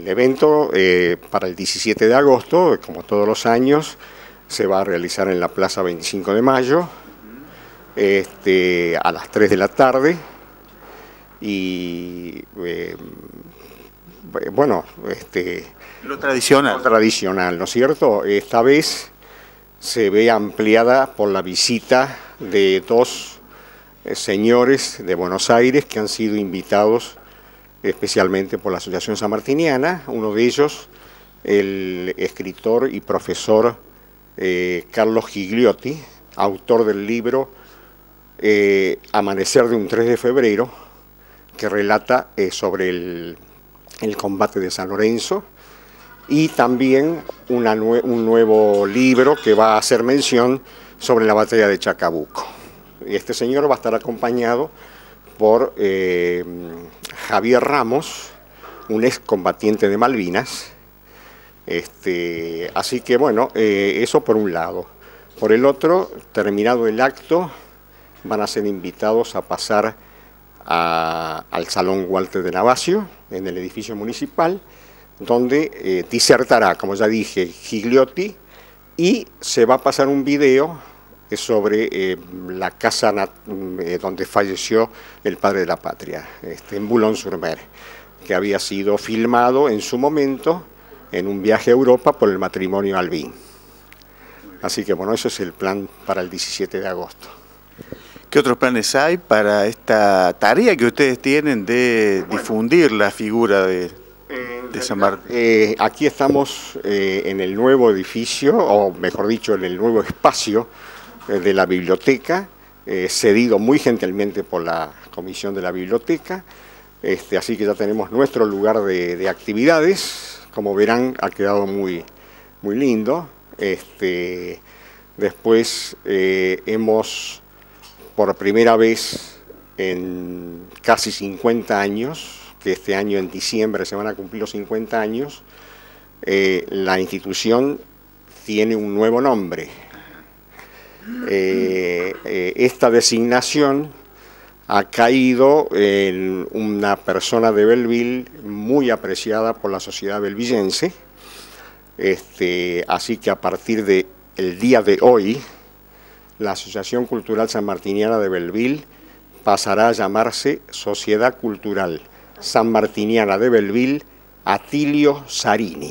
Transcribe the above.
El evento eh, para el 17 de agosto, como todos los años, se va a realizar en la Plaza 25 de Mayo este, a las 3 de la tarde y eh, bueno, este, lo tradicional. Lo tradicional, ¿no es cierto? Esta vez se ve ampliada por la visita de dos eh, señores de Buenos Aires que han sido invitados especialmente por la Asociación Sanmartiniana, uno de ellos el escritor y profesor eh, Carlos Gigliotti, autor del libro eh, Amanecer de un 3 de febrero, que relata eh, sobre el, combate de San Lorenzo, y también un nuevo libro que va a hacer mención sobre la batalla de Chacabuco. Este señor va a estar acompañado por Javier Ramos, un excombatiente de Malvinas. Este, así que bueno, eh, eso por un lado. Por el otro, terminado el acto, van a ser invitados a pasar al Salón Walter de Navacio, en el edificio municipal, donde eh, disertará, como ya dije, Gigliotti, y se va a pasar un video sobre eh, la casa eh, donde falleció el padre de la patria, este, en Boulogne-sur-Mer, que había sido filmado en su momento en un viaje a Europa por el matrimonio Albín. Así que bueno, eso es el plan para el 17 de agosto. ¿Qué otros planes hay para esta tarea que ustedes tienen de difundir la figura de, de San Martín? Eh, aquí estamos en el nuevo edificio, o mejor dicho, en el nuevo espacio de la biblioteca, eh, cedido muy gentilmente por la comisión de la biblioteca, este, así que ya tenemos nuestro lugar de, actividades, como verán ha quedado muy, muy lindo. Este, después eh, hemos, por primera vez en casi 50 años, que este año en diciembre se van a cumplir los 50 años, la institución tiene un nuevo nombre, eh, eh, esta designación ha caído en una persona de Belleville muy apreciada por la sociedad belvillense, este, así que a partir del el día de hoy, la Asociación Cultural Sanmartiniana de Belleville pasará a llamarse Sociedad Cultural Sanmartiniana de Belleville Atilio Sarini.